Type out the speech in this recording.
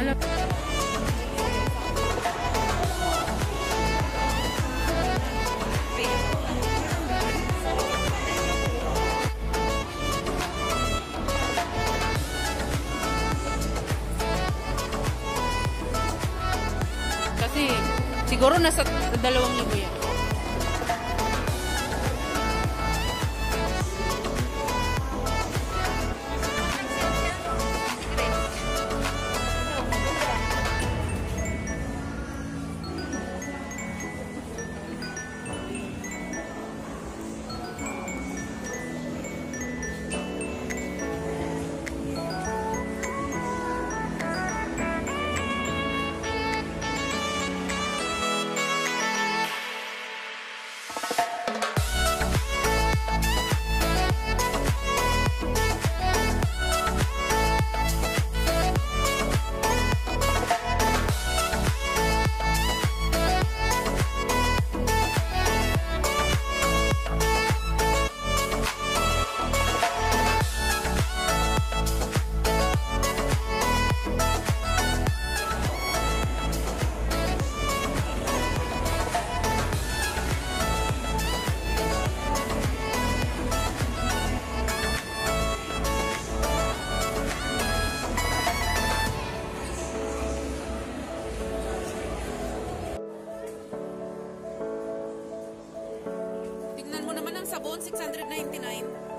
Kasi siguro nasa 2,000 yan. Sabon, 699.